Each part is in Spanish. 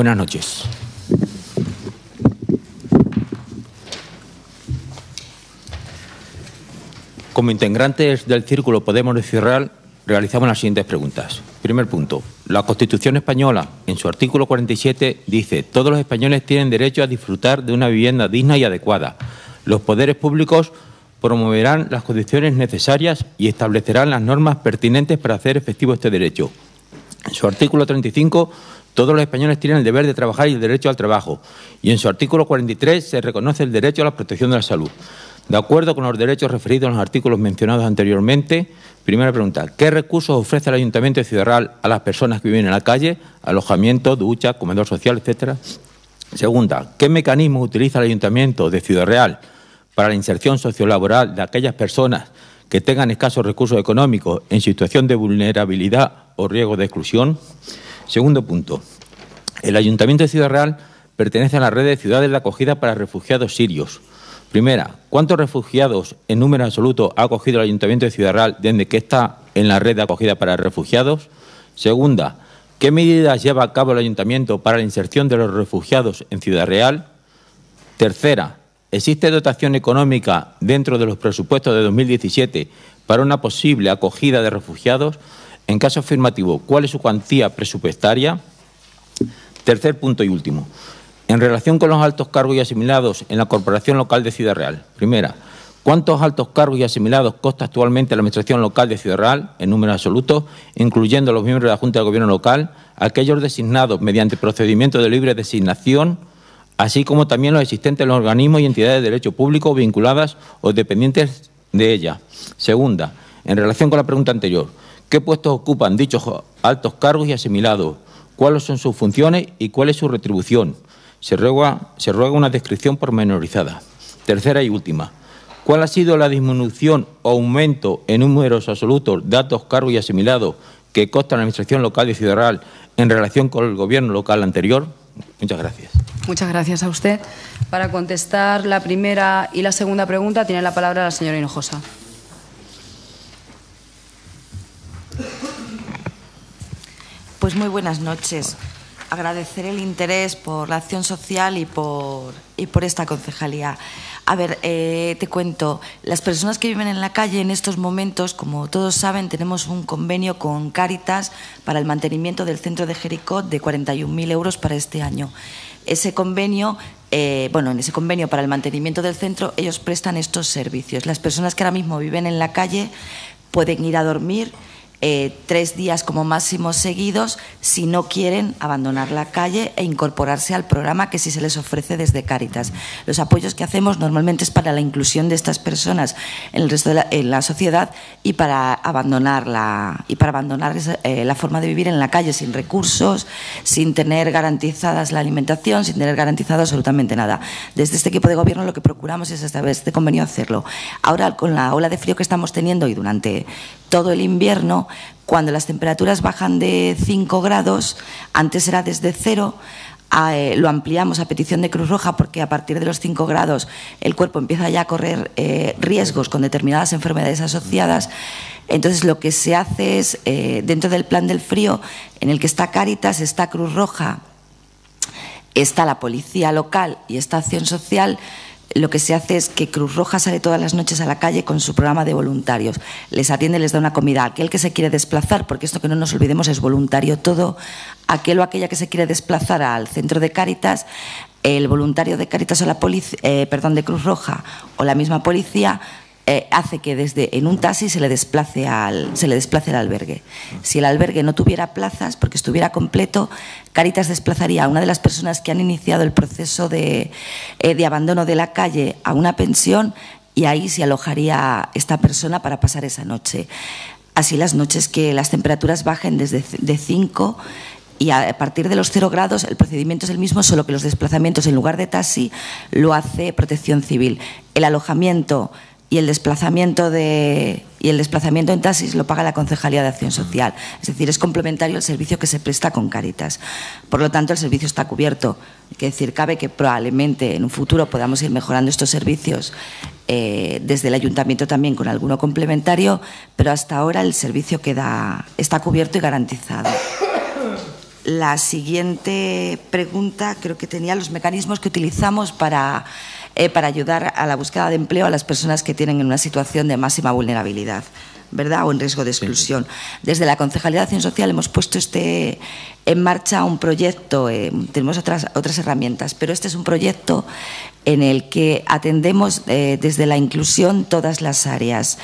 Buenas noches. Como integrantes del Círculo Podemos de Ciudad realizamos las siguientes preguntas. Primer punto. La Constitución española, en su artículo 47, dice todos los españoles tienen derecho a disfrutar de una vivienda digna y adecuada. Los poderes públicos promoverán las condiciones necesarias y establecerán las normas pertinentes para hacer efectivo este derecho. En su artículo 35, todos los españoles tienen el deber de trabajar y el derecho al trabajo. Y en su artículo 43 se reconoce el derecho a la protección de la salud. De acuerdo con los derechos referidos en los artículos mencionados anteriormente, primera pregunta, ¿qué recursos ofrece el Ayuntamiento de Ciudad Real a las personas que viven en la calle? Alojamiento, ducha, comedor social, etcétera. Segunda, ¿qué mecanismos utiliza el Ayuntamiento de Ciudad Real para la inserción sociolaboral de aquellas personas que tengan escasos recursos económicos en situación de vulnerabilidad o riesgo de exclusión. Segundo punto, el Ayuntamiento de Ciudad Real pertenece a la red de ciudades de acogida para refugiados sirios. Primera, ¿cuántos refugiados en número absoluto ha acogido el Ayuntamiento de Ciudad Real desde que está en la red de acogida para refugiados? Segunda, ¿qué medidas lleva a cabo el Ayuntamiento para la inserción de los refugiados en Ciudad Real? Tercera, ¿Existe dotación económica dentro de los presupuestos de 2017 para una posible acogida de refugiados? En caso afirmativo, ¿cuál es su cuantía presupuestaria? Tercer punto y último. En relación con los altos cargos y asimilados en la Corporación Local de Ciudad Real. Primera, ¿cuántos altos cargos y asimilados consta actualmente la Administración Local de Ciudad Real en número absoluto, incluyendo los miembros de la Junta de Gobierno Local, aquellos designados mediante procedimiento de libre designación, así como también los existentes en los organismos y entidades de derecho público vinculadas o dependientes de ella. Segunda, en relación con la pregunta anterior, ¿qué puestos ocupan dichos altos cargos y asimilados? ¿Cuáles son sus funciones y cuál es su retribución? Se ruega, una descripción pormenorizada. Tercera y última, ¿cuál ha sido la disminución o aumento en números absolutos de altos cargos y asimilados que consta la Administración local y Ciudad Real en relación con el Gobierno local anterior? Muchas gracias. Muchas gracias a usted. Para contestar la primera y la segunda pregunta, tiene la palabra la señora Hinojosa. Pues muy buenas noches. Agradecer el interés por la acción social y por, y por esta concejalía. A ver, eh, te cuento, las personas que viven en la calle en estos momentos, como todos saben, tenemos un convenio con Cáritas para el mantenimiento del centro de Jericó de 41.000 euros para este año. Ese convenio eh, bueno, en ese convenio para el mantenimiento del centro, ellos prestan estos servicios. Las personas que ahora mismo viven en la calle pueden ir a dormir eh, tres días como máximo seguidos si no quieren abandonar la calle e incorporarse al programa que sí se les ofrece desde Cáritas. Los apoyos que hacemos normalmente es para la inclusión de estas personas en el resto de la, sociedad y para abandonar la y para abandonar eh, la forma de vivir en la calle sin recursos, sin tener garantizadas la alimentación, sin tener garantizado absolutamente nada. Desde este equipo de gobierno lo que procuramos es esta vez este convenio hacerlo. Ahora con la ola de frío que estamos teniendo y durante todo el invierno, cuando las temperaturas bajan de 5 grados, antes era desde cero, eh, lo ampliamos a petición de Cruz Roja porque a partir de los 5 grados el cuerpo empieza ya a correr eh, riesgos con determinadas enfermedades asociadas. Entonces lo que se hace es, eh, dentro del plan del frío, en el que está Cáritas, está Cruz Roja, está la policía local y está Acción Social, lo que se hace es que Cruz Roja sale todas las noches a la calle con su programa de voluntarios. Les atiende, les da una comida. Aquel que se quiere desplazar, porque esto que no nos olvidemos es voluntario todo, aquel o aquella que se quiere desplazar al centro de Cáritas, el voluntario de Cáritas o la policía, eh, perdón, de Cruz Roja o la misma policía eh, hace que desde en un taxi se le desplace al se le desplace albergue. Si el albergue no tuviera plazas porque estuviera completo, Caritas desplazaría a una de las personas que han iniciado el proceso de, eh, de abandono de la calle a una pensión y ahí se alojaría esta persona para pasar esa noche. Así las noches que las temperaturas bajen desde de 5 y a partir de los 0 grados el procedimiento es el mismo, solo que los desplazamientos en lugar de taxi lo hace protección civil. El alojamiento y el desplazamiento de y el desplazamiento en taxis lo paga la Concejalía de Acción Social. Es decir, es complementario al servicio que se presta con Caritas. Por lo tanto, el servicio está cubierto. Que decir, cabe que probablemente en un futuro podamos ir mejorando estos servicios eh, desde el ayuntamiento también con alguno complementario, pero hasta ahora el servicio queda, está cubierto y garantizado. la siguiente pregunta creo que tenía los mecanismos que utilizamos para, eh, para ayudar a la búsqueda de empleo a las personas que tienen en una situación de máxima vulnerabilidad. ¿verdad? o en riesgo de exclusión. Desde la Concejalía de Acción Social hemos puesto este, en marcha un proyecto, eh, tenemos otras, otras herramientas, pero este es un proyecto en el que atendemos eh, desde la inclusión todas las áreas.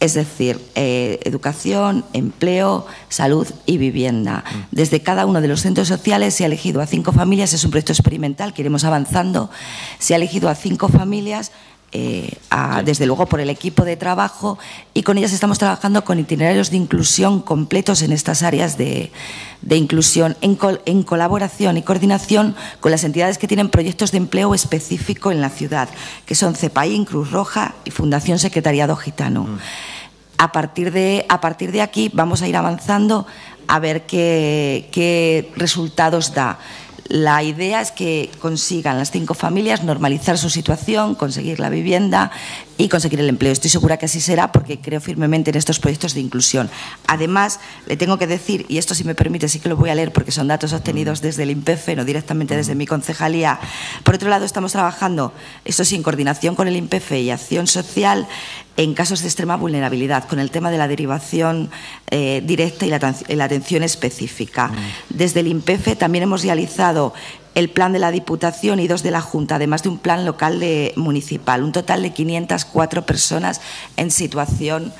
Es decir, eh, educación, empleo, salud y vivienda. Mm. Desde cada uno de los centros sociales se ha elegido a cinco familias, es un proyecto experimental que iremos avanzando, se ha elegido a cinco familias eh, desde luego por el equipo de trabajo y con ellas estamos trabajando con itinerarios de inclusión completos en estas áreas de, inclusión en, en, colaboración y coordinación con las entidades que tienen proyectos de empleo específico en la ciudad, que son CEPAIN, Cruz Roja y Fundación Secretariado Gitano. Mm. A, partir de, a partir de aquí vamos a ir avanzando a ver qué, qué resultados da. La idea es que consigan las cinco familias normalizar su situación, conseguir la vivienda y conseguir el empleo. Estoy segura que así será porque creo firmemente en estos proyectos de inclusión. Además, le tengo que decir, y esto si me permite sí que lo voy a leer porque son datos obtenidos desde el INPEFE, no directamente desde mi concejalía. Por otro lado, estamos trabajando, esto sí, en coordinación con el INPEFE y Acción Social, en casos de extrema vulnerabilidad, con el tema de la derivación eh, directa y la, atención específica. Desde el INPEFE también hemos realizado el plan de la Diputación y dos de la Junta, además de un plan local de, municipal. Un total de 504 personas en situación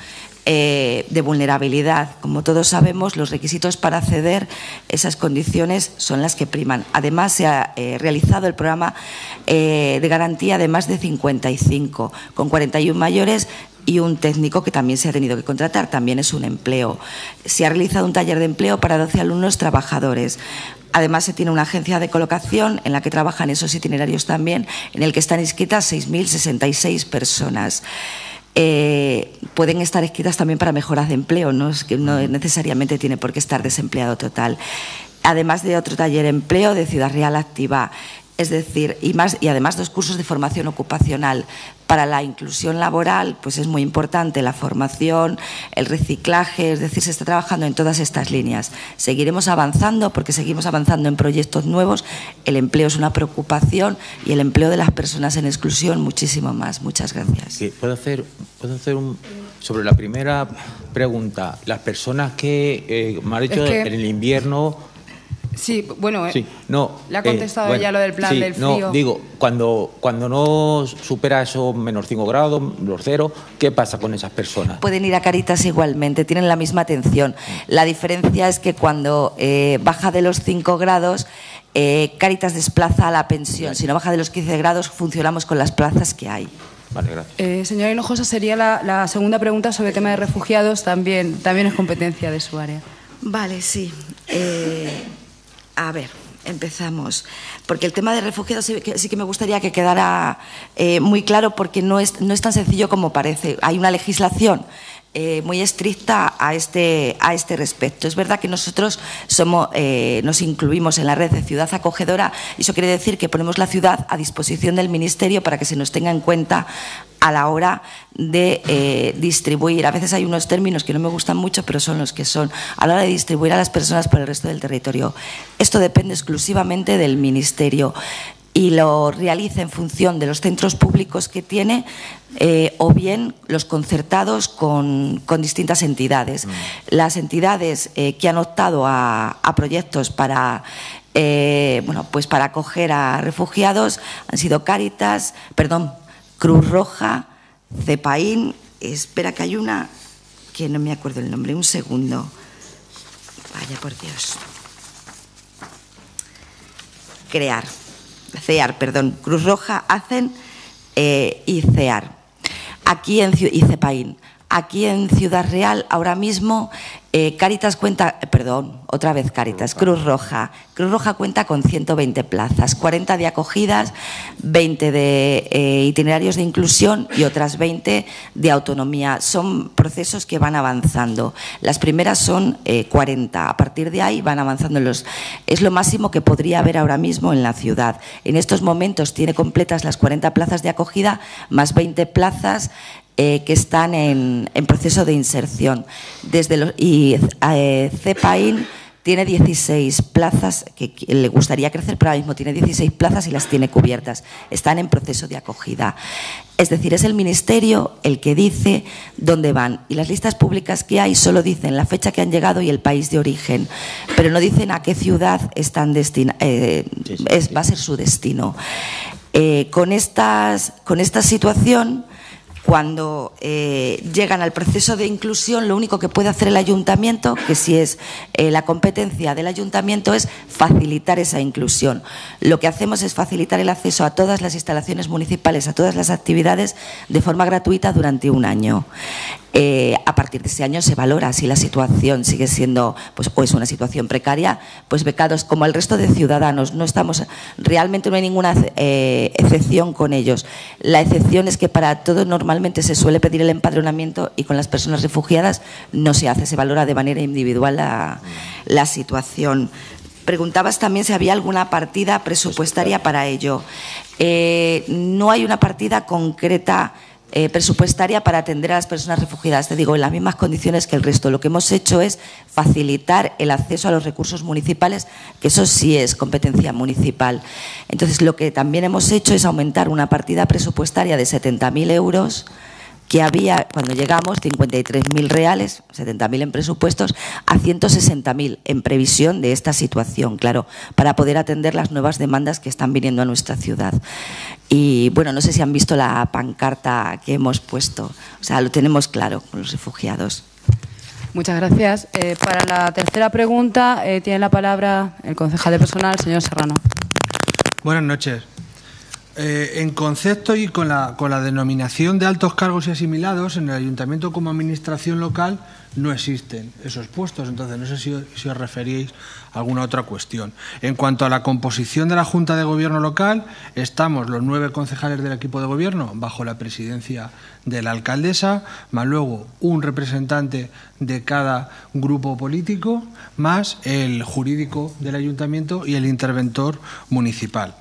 eh, de vulnerabilidad. Como todos sabemos, los requisitos para acceder esas condiciones son las que priman. Además, se ha eh, realizado el programa de garantía de más de 55, con 41 mayores y un técnico que también se ha tenido que contratar, también es un empleo. Se ha realizado un taller de empleo para 12 alumnos trabajadores. Además, se tiene una agencia de colocación en la que trabajan esos itinerarios también, en el que están inscritas 6.066 personas. Eh, pueden estar inscritas también para mejoras de empleo, no, es que no necesariamente tiene por qué estar desempleado total. Además de otro taller de empleo de Ciudad Real Activa es decir, y, más, y además dos cursos de formación ocupacional. Para la inclusión laboral, pues es muy importante la formación, el reciclaje, es decir, se está trabajando en todas estas líneas. Seguiremos avanzando porque seguimos avanzando en proyectos nuevos. El empleo es una preocupación y el empleo de las personas en exclusión muchísimo más. Muchas gracias. Sí, ¿Puedo hacer, puedo hacer un, sobre la primera pregunta? Las personas que eh, me han dicho en el invierno Sí, bueno, eh, no, le ha contestado ya lo del plan del frío. No, digo, cuando, cuando no supera esos menos 5 grados, los cero, ¿qué pasa con esas personas? Pueden ir a Caritas igualmente, tienen la misma atención. La diferencia es que cuando eh, baja de los 5 grados, eh, Caritas desplaza a la pensión. Si no baja de los 15 grados, funcionamos con las plazas que hay. Vale, gracias. señora Hinojosa, sería la, la, segunda pregunta sobre el tema de refugiados, también, también es competencia de su área. Vale, sí. A ver, empezamos. Porque el tema de refugiados sí que, me gustaría que quedara eh, muy claro porque no es, no es tan sencillo como parece. Hay una legislación eh, muy estricta a este, a este respecto. Es verdad que nosotros somos, eh, nos incluimos en la red de ciudad acogedora y eso quiere decir que ponemos la ciudad a disposición del Ministerio para que se nos tenga en cuenta a la hora de eh, distribuir. A veces hay unos términos que no me gustan mucho, pero son los que son. A la hora de distribuir a las personas por el resto del territorio. Esto depende exclusivamente del Ministerio y lo realiza en función de los centros públicos que tiene eh, o bien los concertados con, distintas entidades. Mm. Las entidades eh, que han optado a, a proyectos para bueno, pues para acoger a refugiados han sido Cáritas, perdón, Cruz Roja, Cepaín, espera que hay una que no me acuerdo el nombre, un segundo. Vaya por Dios. Crear, CEAR, perdón, Cruz Roja, hacen eh, y CEAR. Aquí en y Cepaín. Aquí en Ciudad Real, ahora mismo, eh, Caritas cuenta, eh, perdón, otra vez Caritas, Cruz Roja. Cruz Roja cuenta con 120 plazas, 40 de acogidas, 20 de eh, itinerarios de inclusión y otras 20 de autonomía. Son procesos que van avanzando. Las primeras son 40. A partir de ahí van avanzando los. Es lo máximo que podría haber ahora mismo en la ciudad. En estos momentos tiene completas las 40 plazas de acogida, más 20 plazas eh, que están en, proceso de inserción. Desde y eh, CEPAIN tiene 16 plazas que le gustaría crecer, pero ahora mismo tiene 16 plazas y las tiene cubiertas. Están en proceso de acogida. Es decir, es el Ministerio el que dice dónde van. Y las listas públicas que hay solo dicen la fecha que han llegado y el país de origen, pero no dicen a qué ciudad están eh, va a ser su destino. Eh, con, estas, con esta situación cuando eh, llegan al proceso de inclusión, lo único que puede hacer el ayuntamiento, que si es eh, la competencia del ayuntamiento, es facilitar esa inclusión. Lo que hacemos es facilitar el acceso a todas las instalaciones municipales, a todas las actividades, de forma gratuita durante un año. Eh, a partir de ese año se valora si la situación sigue siendo pues, o es una situación precaria, pues becados como el resto de ciudadanos. No estamos, realmente no hay ninguna eh, excepción con ellos. La excepción es que para todos normalmente se suele pedir el empadronamiento y con las personas refugiadas no se hace, se valora de manera individual la, situación. Preguntabas también si había alguna partida presupuestaria para ello. Eh, no hay una partida concreta eh, presupuestaria para atender a las personas refugiadas. Te digo, en las mismas condiciones que el resto. Lo que hemos hecho es facilitar el acceso a los recursos municipales, que eso sí es competencia municipal. Entonces, lo que también hemos hecho es aumentar una partida presupuestaria de 70.000 euros que había cuando llegamos 53.000 reales, 70.000 en presupuestos, a 160.000 en previsión de esta situación, claro, para poder atender las nuevas demandas que están viniendo a nuestra ciudad. Y bueno, no sé si han visto la pancarta que hemos puesto, o sea, lo tenemos claro con los refugiados. Muchas gracias. Eh, para la tercera pregunta eh, tiene la palabra el concejal de personal, señor Serrano. Buenas noches. Eh, en concepto y con la, con la denominación de altos cargos y asimilados, en el ayuntamiento como administración local no existen esos puestos. Entonces, no sé si, os referíais a alguna otra cuestión. En cuanto a la composición de la Junta de Gobierno local, estamos los nueve concejales del equipo de gobierno bajo la presidencia de la alcaldesa, más luego un representante de cada grupo político, más el jurídico del ayuntamiento y el interventor municipal.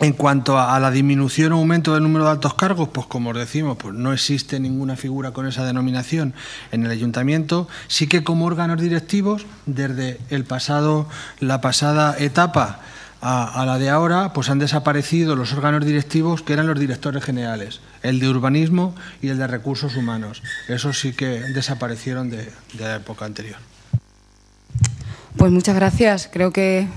En cuanto a, la disminución o aumento del número de altos cargos, pues como os decimos, pues no existe ninguna figura con esa denominación en el ayuntamiento. Sí que como órganos directivos, desde el pasado, la pasada etapa a, la de ahora, pues han desaparecido los órganos directivos que eran los directores generales, el de urbanismo y el de recursos humanos. Esos sí que desaparecieron de, de la época anterior. Pues muchas gracias. Creo que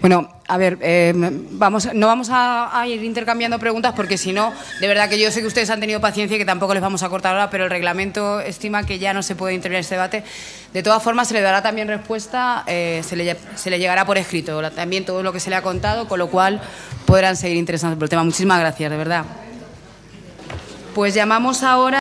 Bueno, a ver, eh, vamos, no vamos a, ir intercambiando preguntas porque si no, de verdad que yo sé que ustedes han tenido paciencia y que tampoco les vamos a cortar ahora, pero el reglamento estima que ya no se puede intervenir en este debate. De todas formas, se le dará también respuesta, eh, se, le, se, le, llegará por escrito también todo lo que se le ha contado, con lo cual podrán seguir interesados por el tema. Muchísimas gracias, de verdad. Pues llamamos ahora.